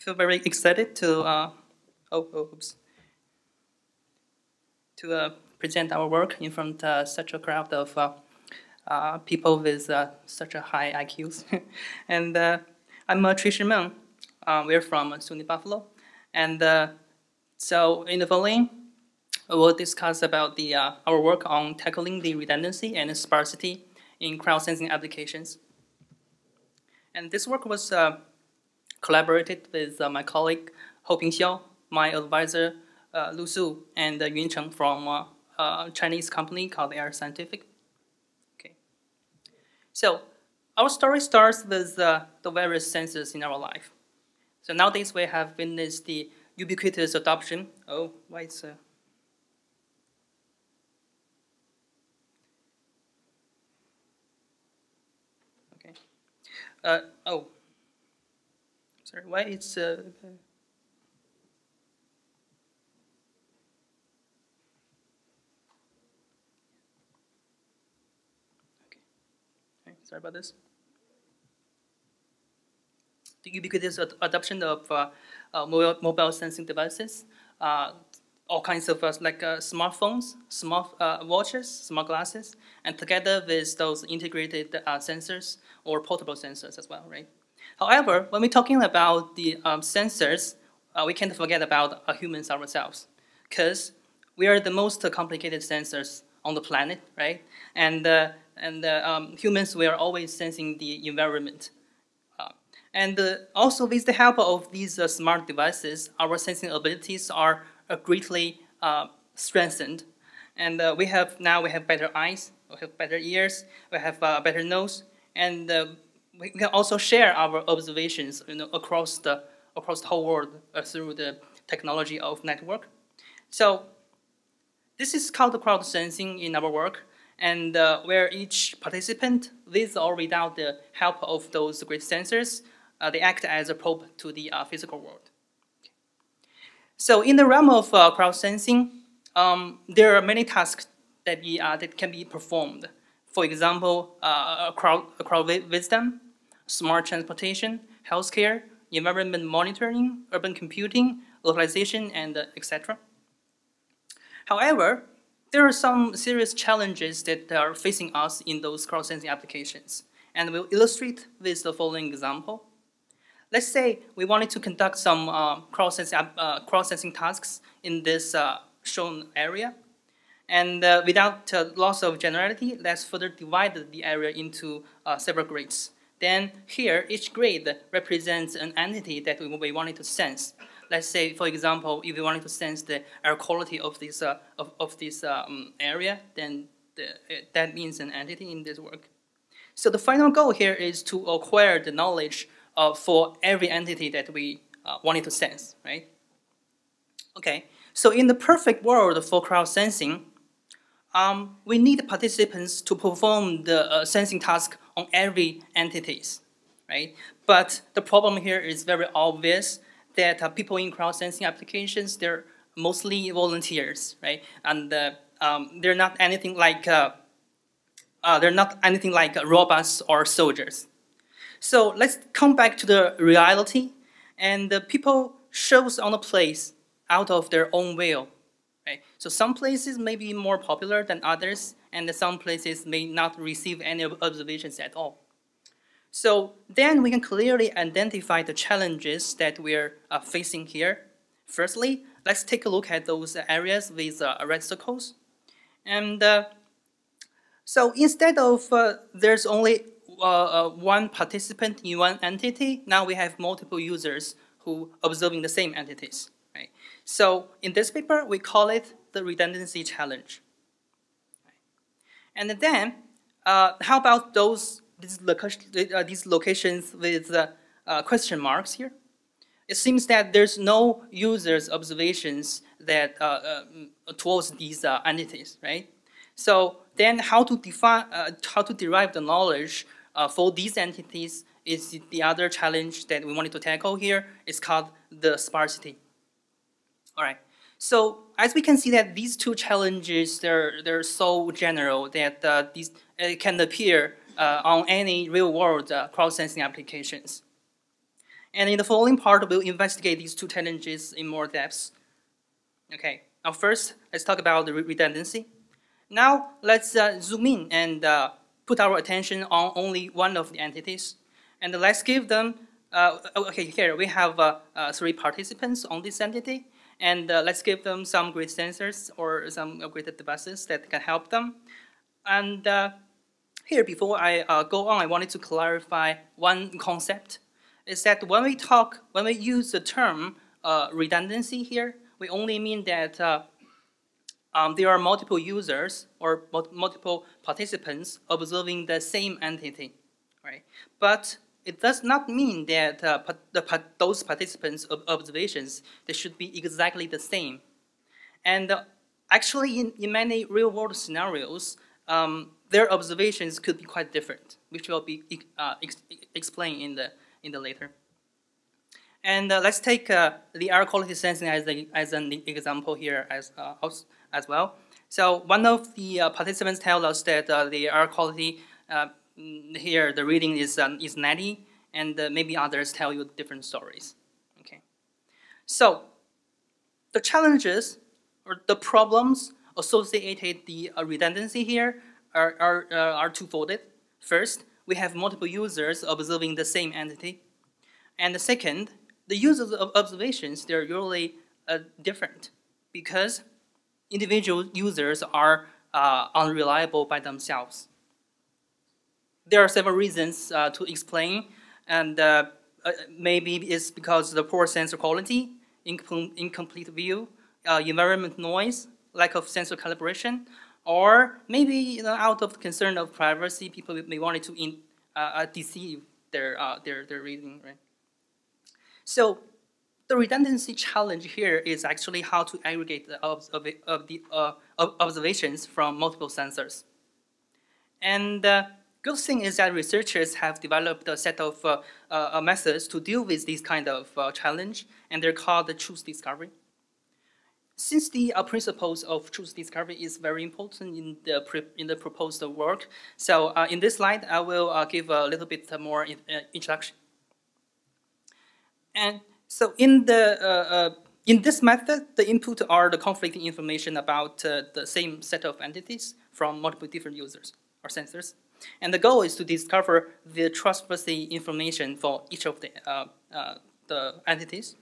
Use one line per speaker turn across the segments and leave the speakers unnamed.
feel very excited to, uh, oh, oh, oops, to uh, present our work in front of uh, such a crowd of uh, uh, people with such a high IQs. and I'm uh, Chuishi Meng. we're from SUNY Buffalo. And so in the following, we'll discuss about the, our work on tackling the redundancy and sparsity in crowd sensing applications. And this work was collaborated with uh, my colleague Houping Xiao, my advisor uh, Lu Su, and uh, Yun Cheng from uh, a Chinese company called Air Scientific. Okay. So our story starts with uh, the various sensors in our life. So nowadays we have witnessed the ubiquitous adoption. Oh, why is uh, okay? Uh, oh. Sorry, why it's uh, okay. Sorry about this. The ubiquitous ad adoption of uh, uh, mobile, mobile sensing devices, uh, all kinds of uh, like uh, smartphones, smart watches, smart glasses, and together with those integrated sensors or portable sensors as well, right? However, when we're talking about the um, sensors, uh, we can't forget about uh, humans ourselves, because we are the most complicated sensors on the planet, right? And uh, and uh, um, humans, we are always sensing the environment. Uh, and uh, also, with the help of these smart devices, our sensing abilities are greatly strengthened. And we have now we have better eyes, we have better ears, we have a better nose, and we can also share our observations you know, across, the, across the whole world uh, through the technology of network. So this is called crowd sensing in our work, and uh, where each participant, with or without the help of those great sensors, uh, they act as a probe to the uh, physical world. So in the realm of uh, crowd sensing, um, there are many tasks that, be, uh, that can be performed. For example, uh, crowd, crowd wisdom, smart transportation, healthcare, environment monitoring, urban computing, localization, and uh, etc. However, there are some serious challenges that are facing us in those crowd-sensing applications, and we'll illustrate with the following example. Let's say we wanted to conduct some uh, crowd-sensing, uh, crowd-sensing tasks in this uh, shown area, and uh, without uh, loss of generality, let's further divide the area into several grids. Then here, each grid represents an entity that we, wanted to sense. Let's say, for example, if we wanted to sense the air quality of this, uh, of, of this um, area, then the, uh, that means an entity in this work. So the final goal here is to acquire the knowledge uh, for every entity that we uh, wanted to sense, right? Okay, so in the perfect world for crowd sensing, um, we need participants to perform the uh, sensing task on every entities, right? But the problem here is very obvious that uh, people in crowd sensing applications, they're mostly volunteers, right? And uh, um, they're not anything like uh, uh, they're not anything like robots or soldiers. So let's come back to the reality, and the people shows on the place out of their own will. Right? So some places may be more popular than others, and some places may not receive any observations at all. So then we can clearly identify the challenges that we're uh, facing here. Firstly, let's take a look at those areas with uh, red circles. And uh, so instead of uh, there's only uh, uh, one participant in one entity, now we have multiple users who observing the same entities. So in this paper, we call it the redundancy challenge. And then, uh, how about those these, location, uh, these locations with uh, uh, question marks here? It seems that there's no users observations that uh, towards these entities, right? So then, how to define, how to derive the knowledge for these entities is the other challenge that we wanted to tackle here. It's called the sparsity. All right. So as we can see that these two challenges, they're, they're so general that uh, these can appear uh, on any real-world uh, applications. And in the following part, we'll investigate these two challenges in more depth. Okay, now first, let's talk about the redundancy. Now, let's uh, zoom in and uh, put our attention on only one of the entities. And let's give them, uh, okay, here we have uh, uh, three participants on this entity. And uh, let's give them some grid sensors or some grid devices that can help them. And here, before I go on, I wanted to clarify one concept is that when we talk, when we use the term uh, redundancy here, we only mean that uh, um, there are multiple users or multiple participants observing the same entity, right? But it does not mean that uh, the, those participants' observations they should be exactly the same. And uh, actually, in, in many real-world scenarios, um, their observations could be quite different, which will be uh, ex explained in the in the later. And uh, let's take uh, the air quality sensing as, a, as an example here as, uh, as well. So one of the participants tell us that the air quality Mm, here, the reading is, um, is 90, and uh, maybe others tell you different stories. Okay. So the challenges or the problems associated the uh, redundancy here are, are, uh, are twofold. First, we have multiple users observing the same entity. And the second, the users of observations, they're usually uh, different because individual users are uh, unreliable by themselves. There are several reasons uh, to explain, and uh, uh, maybe it's because of the poor sensor quality, incomplete view, uh, environment noise, lack of sensor calibration, or maybe you know, out of concern of privacy, people may want to in, uh, deceive their, their, their reading, right? So the redundancy challenge here is actually how to aggregate the, of the uh, observations from multiple sensors. And uh, good thing is that researchers have developed a set of uh, uh, methods to deal with this kind of challenge, and they're called the truth discovery. Since the uh, principles of truth discovery is very important in the, in the proposed work, so uh, in this slide, I will uh, give a little bit more in, uh, introduction. And so in, the, uh, uh, in this method, the input are the conflicting information about the same set of entities from multiple different users or sensors. And the goal is to discover the trustworthy information for each of the, the entities.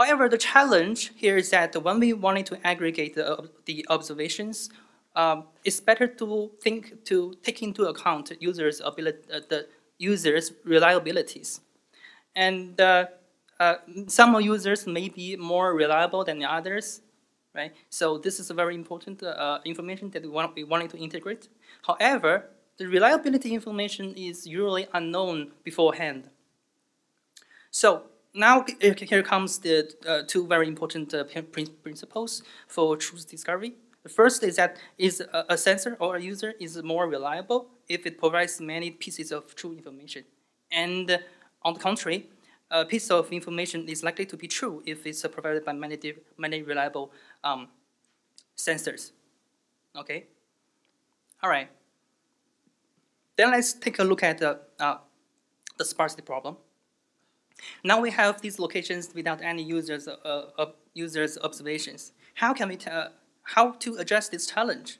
However, the challenge here is that when we wanted to aggregate the, the observations, um, it's better to think to take into account users' ability, uh, the users' reliabilities, and uh, uh, some users may be more reliable than the others, right? So this is a very important uh, information that we want we wanted to integrate. However, the reliability information is usually unknown beforehand. So now here comes the uh, two very important uh, principles for truth discovery. The first is that is a, sensor or a user is more reliable if it provides many pieces of true information. And uh, on the contrary, a piece of information is likely to be true if it's provided by many, many reliable um, sensors. Okay? All right. Then let's take a look at the, uh, the sparsity problem. Now we have these locations without any users, uh, users observations. How can we how to address this challenge?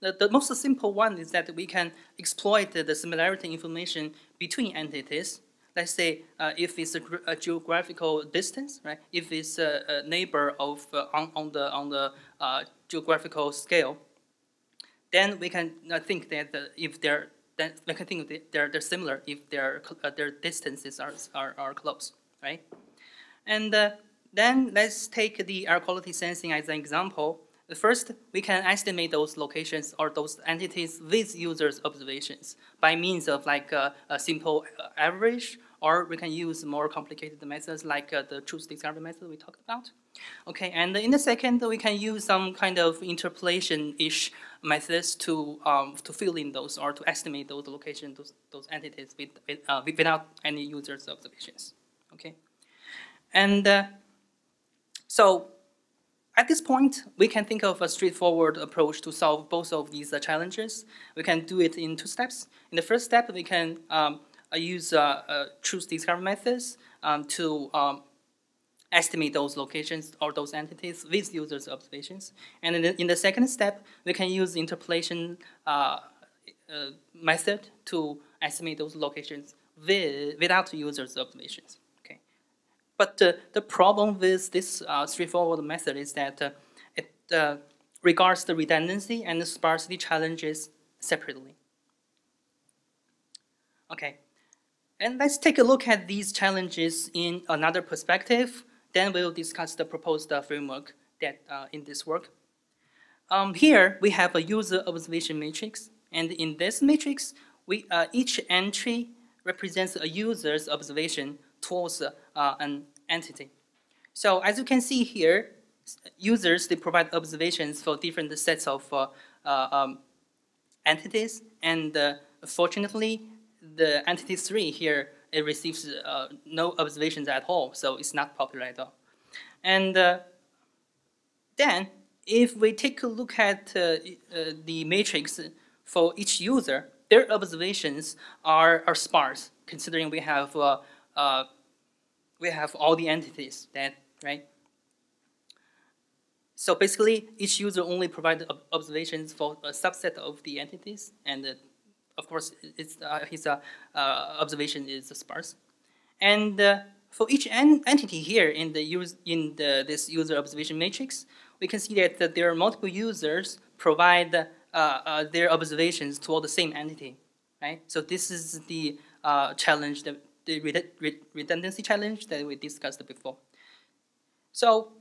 The, the most simple one is that we can exploit the, the similarity information between entities. Let's say uh, if it's a, a, geographical distance, right? If it's a, a neighbor of uh, on, on the on the uh, geographical scale, then we can uh, think that if they're then we can think they're, they're similar if their, uh, their distances are, are, are close, right? And uh, then let's take the air quality sensing as an example. First, we can estimate those locations or those entities with users' observations by means of like a, a simple uh, average, or we can use more complicated methods like uh, the truth discovery method we talked about. Okay, and in the second, we can use some kind of interpolation-ish methods to um, to fill in those or to estimate those locations, those, those entities with, with, uh, without any user's observations. Okay, and uh, so at this point, we can think of a straightforward approach to solve both of these uh, challenges. We can do it in two steps. In the first step, we can um, use truth discovery methods um, to um, estimate those locations or those entities with users' observations. And in the, in the second step, we can use interpolation uh, uh, method to estimate those locations with, without users' observations. Okay, but uh, the problem with this uh, straightforward method is that uh, it uh, regards the redundancy and the sparsity challenges separately. Okay, and let's take a look at these challenges in another perspective. Then we'll discuss the proposed uh, framework that uh, in this work. Um, here we have a user observation matrix, and in this matrix, we uh, each entry represents a user's observation towards uh, an entity. So as you can see here, users they provide observations for different sets of uh, uh, um, entities, and fortunately, the entity three here it receives uh, no observations at all, so it's not popular at all. And uh, then, if we take a look at uh, uh the matrix for each user, their observations are, are sparse, considering we have uh, uh, we have all the entities that right. So basically, each user only provides observations for a subset of the entities, and of course, it's, uh, his uh, uh, observation is sparse. And for each en entity here in the use, in the, this user observation matrix, we can see that, that there are multiple users provide uh, uh, their observations toward the same entity, right? So this is the uh, challenge, the, the redundancy challenge that we discussed before. So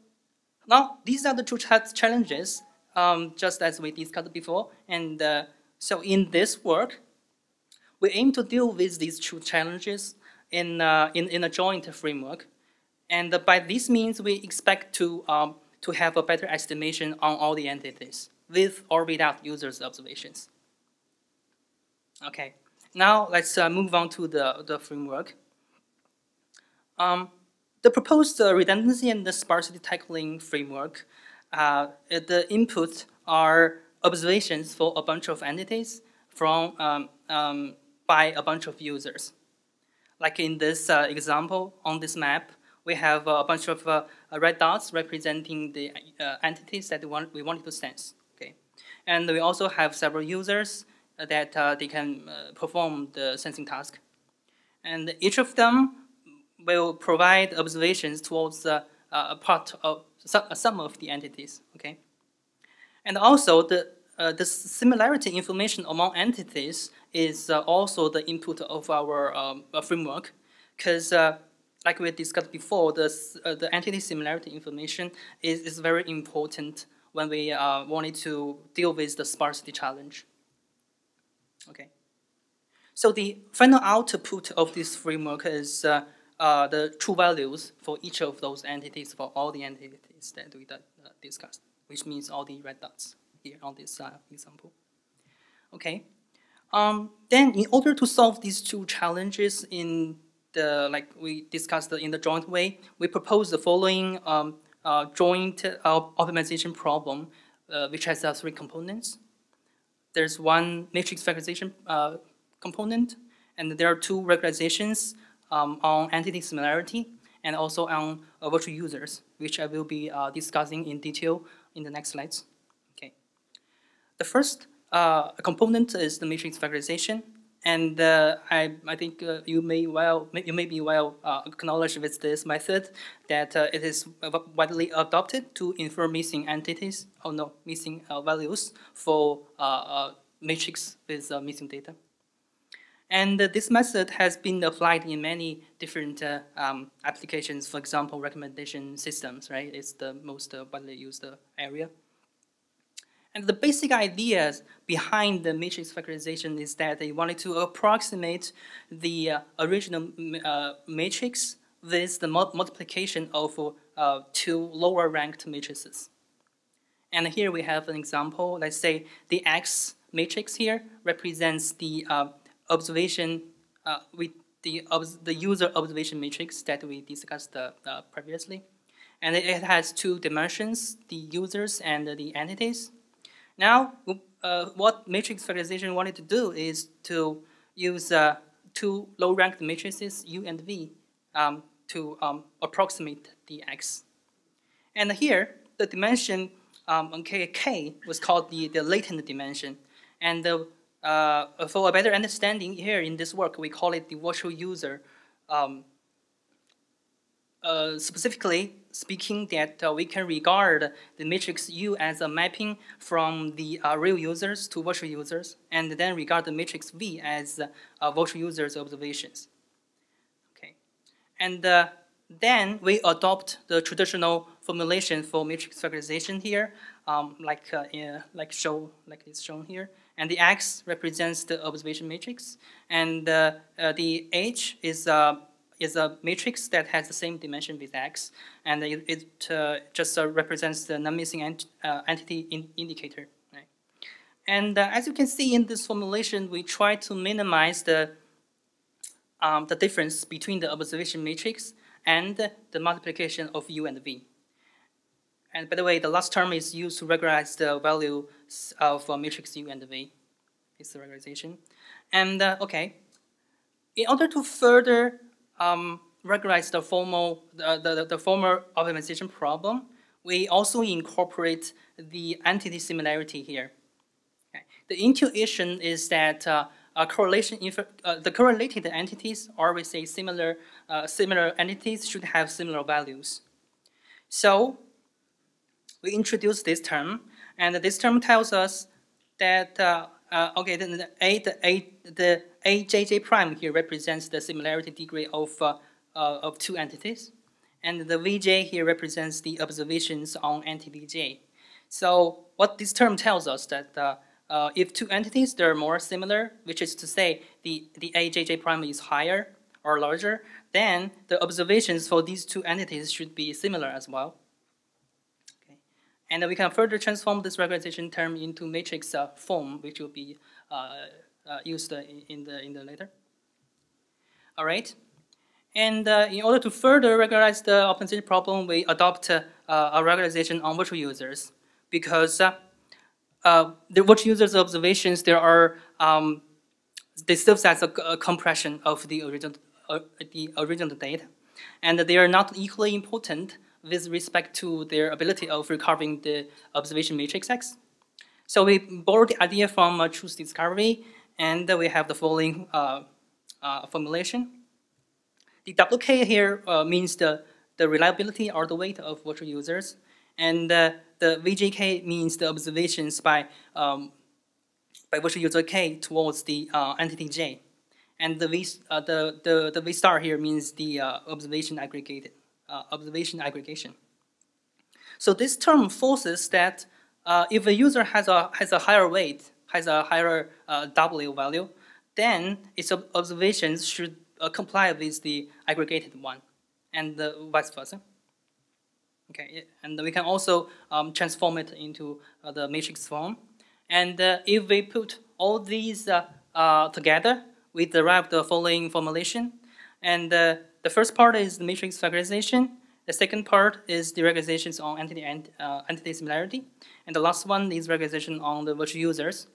now these are the two challenges, um, just as we discussed before, and so in this work, we aim to deal with these two challenges in, uh, in, in a joint framework. And by this means, we expect to, um, to have a better estimation on all the entities, with or without users' observations. Okay, now let's uh, move on to the, the framework. Um, the proposed uh, redundancy and the sparsity tackling framework, uh, the inputs are observations for a bunch of entities from um, um, by a bunch of users. Like in this uh, example on this map, we have a bunch of uh, red dots representing the uh, entities that we, want, we wanted to sense. Okay, and we also have several users that uh, they can uh, perform the sensing task, and each of them will provide observations towards uh, a part of some of the entities. Okay. And also, the, uh, the similarity information among entities is uh, also the input of our um, framework, because uh, like we discussed before, the, uh, the entity similarity information is, is very important when we uh, wanted to deal with the sparsity challenge. Okay. So the final output of this framework is uh, uh, the true values for each of those entities, for all the entities that we discussed, which means all the red dots here on this uh, example. Okay. Um, then in order to solve these two challenges in the, like we discussed in the joint way, we propose the following um, uh, joint uh, optimization problem, uh, which has uh, three components. There's one matrix factorization component, and there are two regularizations um, on entity similarity and also on virtual users, which I will be discussing in detail in the next slides. Okay. The first uh, component is the matrix factorization, and uh, I, I think uh, you may well you may be well uh, acknowledged with this method that uh, it is widely adopted to infer missing entities or no missing uh, values for matrix with missing data. And this method has been applied in many different um, applications. For example, recommendation systems, right? It's the most widely used area. And the basic ideas behind the matrix factorization is that they wanted to approximate the uh, original uh, matrix with the multiplication of uh, two lower ranked matrices. And here we have an example. Let's say the X matrix here represents the uh, observation uh, with the, the user observation matrix that we discussed uh, previously. And it has two dimensions, the users and the entities. Now, uh, what matrix factorization wanted to do is to use uh, two low-ranked matrices U and V um, to um, approximate the X. And here, the dimension um, on K, K was called the, the latent dimension. And the, uh, for a better understanding here in this work, we call it the virtual user. Um, uh, specifically speaking, that uh, we can regard the matrix U as a mapping from the uh, real users to virtual users, and then regard the matrix V as uh, virtual users' observations. Okay, and uh, then we adopt the traditional formulation for matrix factorization here, um, like uh, like show like it's shown here. And the X represents the observation matrix, and uh, uh, the H is uh, is a matrix that has the same dimension with X, and it, it uh, just uh, represents the non-missing ent entity in indicator. Right? And as you can see in this formulation, we try to minimize the um, the difference between the observation matrix and the multiplication of u and v. And by the way, the last term is used to regularize the value of matrix u and v. It's the regularization. And uh, okay, in order to further um, regularize the formal the, the, the formal optimization problem, we also incorporate the entity similarity here. Okay. The intuition is that uh, uh, correlation uh, the correlated entities, or we say similar uh, similar entities, should have similar values. So we introduce this term, and this term tells us that uh, uh, okay, then the a the a the ajj prime here represents the similarity degree of uh, of two entities, and the vj here represents the observations on entity j. So what this term tells us that uh, if two entities they are more similar, which is to say the, the AJJ prime is higher or larger, then the observations for these two entities should be similar as well. And we can further transform this regularization term into matrix uh, form, which will be uh, uh used in the, in the later. All right. And uh, in order to further regularize the optimization problem, we adopt uh, a regularization on virtual users because uh, the virtual users observations, there are um, they serve as a, a, compression of the original the original data, and they are not equally important with respect to their ability of recovering the observation matrix X. So we borrowed the idea from uh, truth discovery, and we have the following uh, uh, formulation. The WK here means the, the reliability or the weight of virtual users, and the VJK means the observations by, um, by virtual user K towards the uh, entity J. And the V, uh, the, the, the V star here means the uh, observation aggregated, uh, observation aggregation. So this term forces that uh, if a user has a, has a higher weight, has a higher W value, then its observations should comply with the aggregated one, and vice versa. Okay, and we can also um, transform it into uh, the matrix form. And uh, if we put all these uh, uh together, we derive the following formulation. And uh, the first part is the matrix factorization. The second part is the regularizations on entity, uh, entity similarity. And the last one is regularization on the virtual users.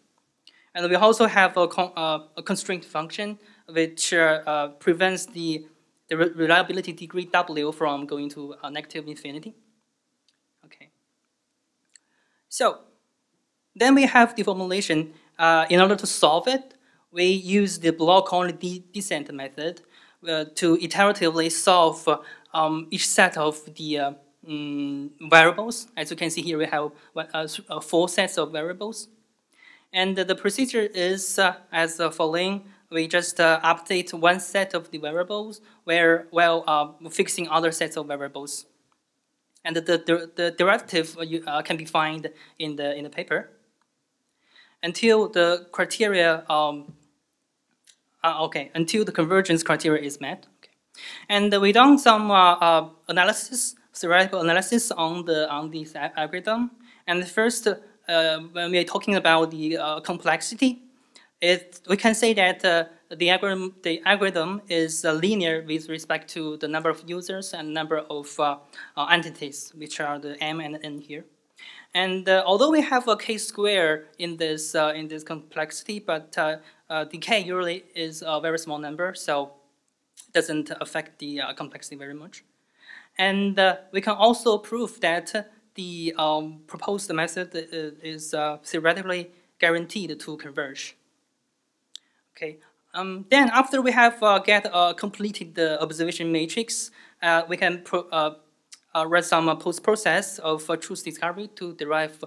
And we also have a, con a constraint function which prevents the the reliability degree W from going to negative infinity. Okay. So then we have the formulation. Uh, in order to solve it, we use the block coordinate descent method uh, to iteratively solve uh, um, each set of the um, variables. As you can see here, we have uh, uh, four sets of variables. And the procedure is as following. We just update one set of the variables where, while fixing other sets of variables and the, the, the derivative uh, can be found in the, in the paper until the criteria, um, uh, okay, until the convergence criteria is met. Okay. And we done some uh, uh, analysis, theoretical analysis on the on this algorithm. And first, uh, when we are talking about the complexity, it, we can say that the algorithm, the algorithm is uh, linear with respect to the number of users and number of uh, uh, entities, which are the m and n here. And although we have a k square in this in this complexity, but uh, uh, decay usually is a very small number, so it doesn't affect the uh, complexity very much. And uh, we can also prove that the um, proposed method is theoretically guaranteed to converge. Okay. Um, then after we have uh, get uh, completed the observation matrix, uh, we can pro run some post-process of truth discovery to derive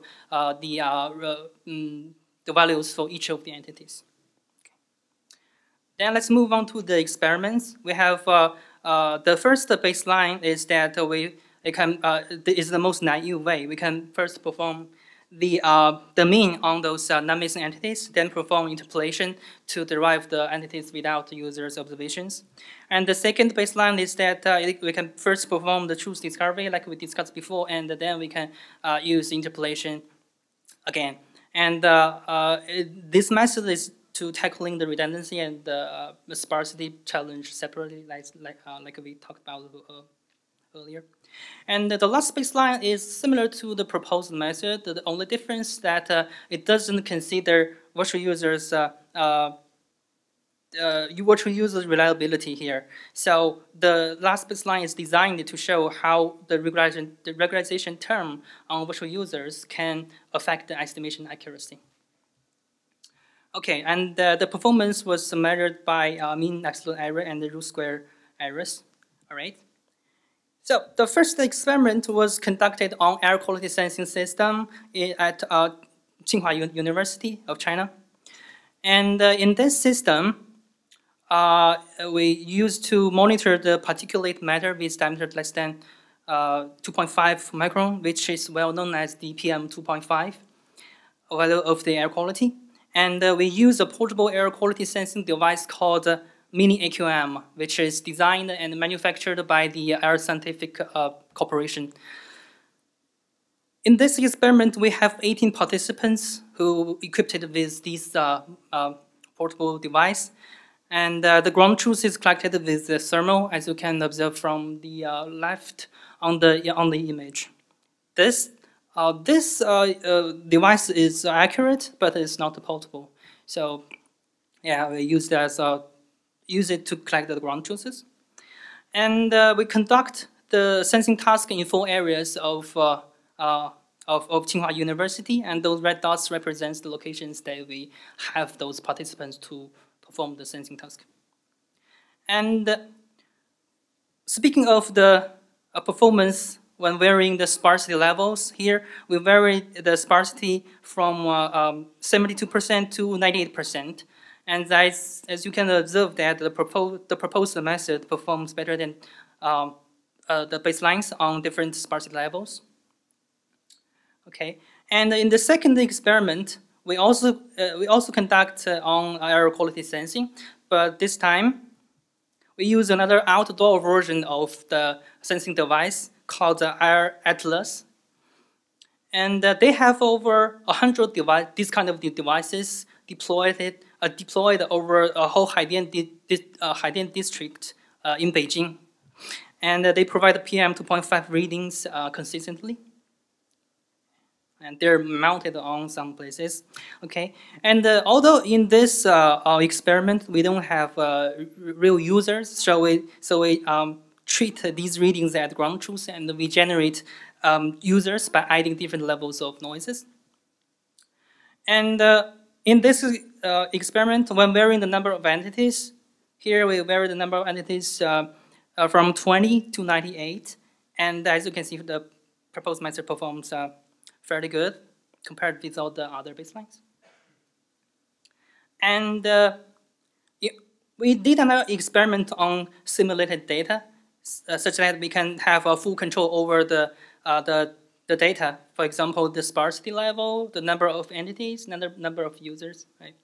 the, um, the values for each of the entities. Then let's move on to the experiments. We have uh, uh, the first baseline is that we it can uh, is the most naive way. We can first perform the uh, the mean on those uh, non-missing entities, then perform interpolation to derive the entities without user's observations. And the second baseline is that uh, we can first perform the truth discovery, like we discussed before, and then we can use interpolation again. And this method is to tackling the redundancy and the uh, sparsity challenge separately, like like, uh, like we talked about uh, earlier. And the last baseline is similar to the proposed method. The only difference that uh, it doesn't consider virtual users uh, uh, uh, virtual user reliability here. So the last baseline is designed to show how the regularization, the regularization term on virtual users can affect the estimation accuracy. Okay, and uh, the performance was measured by uh, mean absolute error and the root square errors. All right. So the first experiment was conducted on air quality sensing system at uh, Tsinghua University of China. And uh, in this system, uh, we used to monitor the particulate matter with diameter less than uh, 2.5 micron, which is well known as the PM 2.5 value of the air quality. And uh, we use a portable air quality sensing device called uh, Mini AQM, which is designed and manufactured by the Air Scientific uh, Corporation. In this experiment, we have 18 participants who equipped with this uh, uh, portable device. And uh, the ground truth is collected with the thermal, as you can observe from the left on the, on the image. This uh, this uh, uh, device is accurate, but it's not portable. So yeah, we use that as a, use it to collect the ground truths. And we conduct the sensing task in four areas of, uh, uh, of, of Tsinghua University, and those red dots represents the locations that we have those participants to perform the sensing task. And uh, speaking of the performance when varying the sparsity levels here, we vary the sparsity from 72% uh, um, to 98%. And that's, as you can observe that the, propo the proposed method performs better than um, uh, the baselines on different sparsity levels. Okay, and in the second experiment, we also uh, we also conduct uh, on air quality sensing, but this time we use another outdoor version of the sensing device called the Air Atlas. And uh, they have over 100 device, these kind of devices deployed, uh, deployed over a whole Haidian, di di uh, Haidian district uh, in Beijing. And uh, they provide PM 2.5 readings uh, consistently. And they're mounted on some places, okay? And although in this experiment, we don't have real users, so we, so we um, treat these readings as ground truth and we generate um, users by adding different levels of noises. And uh, in this uh, experiment, when varying the number of entities, here we vary the number of entities uh, uh from 20 to 98. And as you can see, the proposed method performs uh, fairly good compared with all the other baselines. And uh, we did another experiment on simulated data such that we can have a full control over the, uh, the, the data. For example, the sparsity level, the number of entities, number, number of users, right?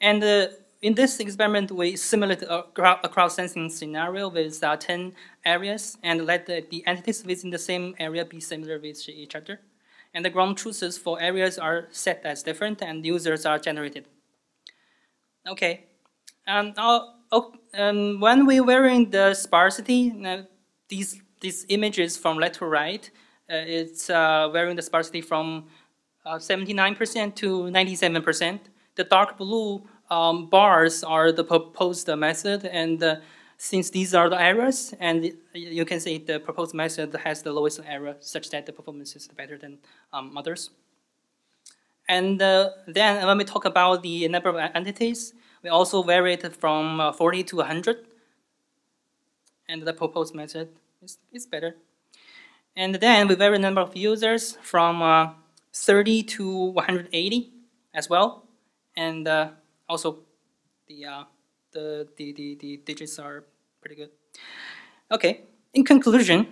And uh, in this experiment, we simulate a, crowd-sensing scenario with uh, 10 areas and let the, the, entities within the same area be similar with each other. And the ground truths for areas are set as different and users are generated. Okay, and now oh, um, when we varying the sparsity, these these images from left to right, uh, it's uh, varying the sparsity from 79% uh, to 97%. The dark blue um, bars are the proposed method, and uh, since these are the errors, and you can see the proposed method has the lowest error, such that the performance is better than um, others. And uh, then when we talk about the number of entities, we also vary it from uh, 40 to 100. And the proposed method is, is better. And then we vary the number of users from uh, 30 to 180 as well. And uh, also the, the, the, the, digits are pretty good. Okay, in conclusion,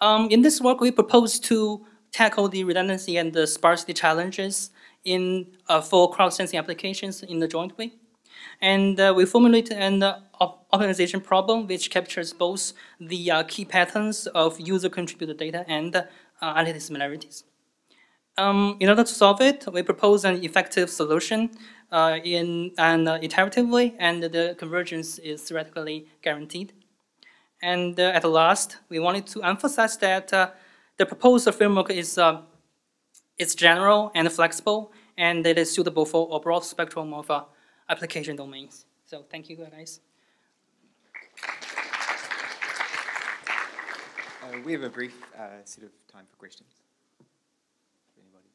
um, in this work we propose to tackle the redundancy and the sparsity challenges in uh, for crowd-sensing applications in the joint way. And uh, we formulate an uh, op optimization problem which captures both the uh, key patterns of user-contributed data and uh, entity similarities. Um, in order to solve it, we propose an effective solution uh, in an uh, iterative way, and the convergence is theoretically guaranteed. And uh, at the last, we wanted to emphasize that the proposed framework is it's general and flexible, and it is suitable for a broad spectrum of application domains. So thank you, guys.
Uh, we have a brief uh, set of time for questions. Anybody?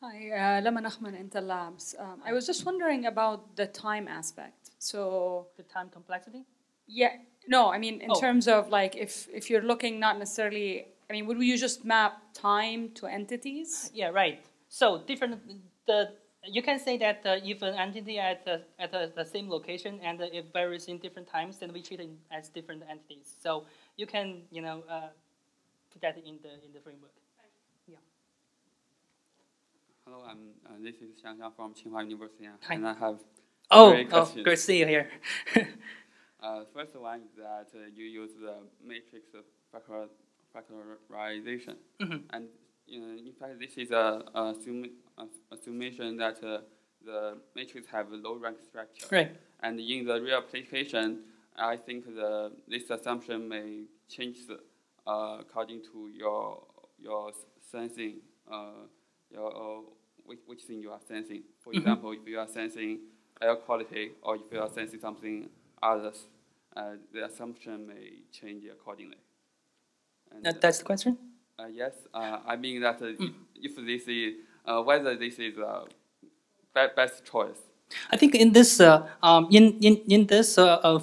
Hi, uh, Lama Nachman, Intel Labs. Um, I was just wondering about the time aspect. So,
The time complexity?
yeah, no, I mean, in
Oh.
terms of like if, if you're looking not necessarily, I mean, would you just map time to entities?
Yeah, right. So different, the, you can say that uh, if an entity at, uh, at uh, the same location and uh, it varies in different times, then we treat it as different entities. So you can, you know, uh, put that in the, in the framework. Yeah.
Hello, I'm, uh, this is Xiang Xiang from Tsinghua University,
Hi.
and I have
Oh,
Great
oh,
question.
great to see you here.
uh, first one is that uh, you use the matrix of factor, factorization,
Mhm.
and you know, in fact, this is a, a, assum, a assumption that uh, the matrix have a low rank structure.
right.
And in the real application, I think the, this assumption may change uh, according to your your sensing, uh, your uh, which, which thing you are sensing. For
Mhm.
example, if you are sensing air quality or if you are sensing something others, uh, the assumption may change accordingly. And,
That, that's the question?
uh, yes, uh, I mean that uh,
Mm.
if this is uh, whether this is be- best choice.
I think in this uh, um, in in in this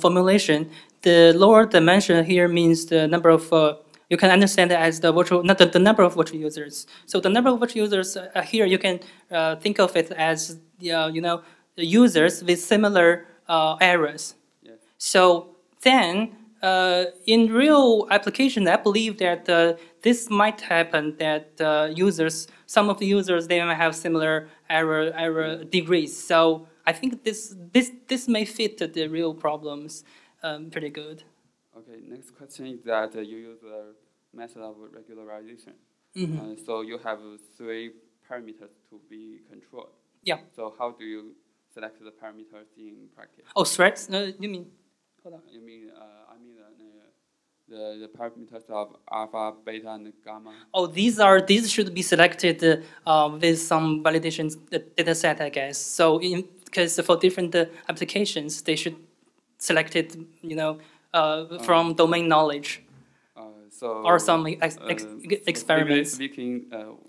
formulation, the lower dimension here means the number of uh, you can understand it as the virtual not the, the number of virtual users. So the number of virtual users uh, here you can uh, think of it as uh, you know users with similar uh, errors.
Yes.
So then, uh, in real application, I believe that uh, this might happen. That uh, users, some of the users, they might have similar error error degrees. So I think this this this may fit the real problems um, pretty good.
Okay, next question is that uh, you use the method of regularization.
Mhm.
Uh, so you have three parameters to be controlled.
Yeah.
So how do you select the parameters in practice?
Oh, threats? Uh, you mean? Hold on.
You mean, uh, I mean uh, the, the parameters of alpha, beta, and gamma.
Oh, these are these should be selected uh, with some validation data set, I guess. So, in because for different uh, applications, they should select it, you know, uh, from domain knowledge
Uh, so
or some ex ex experiments.
Speaking,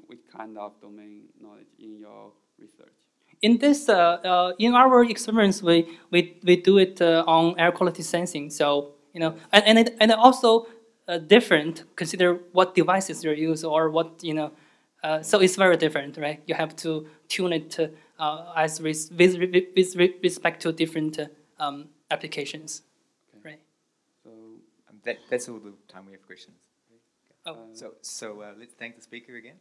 which kind of domain knowledge in your research?
In this, uh, uh, in our experiments, we we, we do it uh, on air quality sensing. So you know, and and it, and also uh, different. Consider what devices you use or what you know. Uh, so it's very different, right? You have to tune it uh, as with, with, with respect to different uh, um, applications,
Okay.
right?
So
Um, that, that's all the time we have questions.
Oh.
uh,
So, so uh, let's thank the speaker again.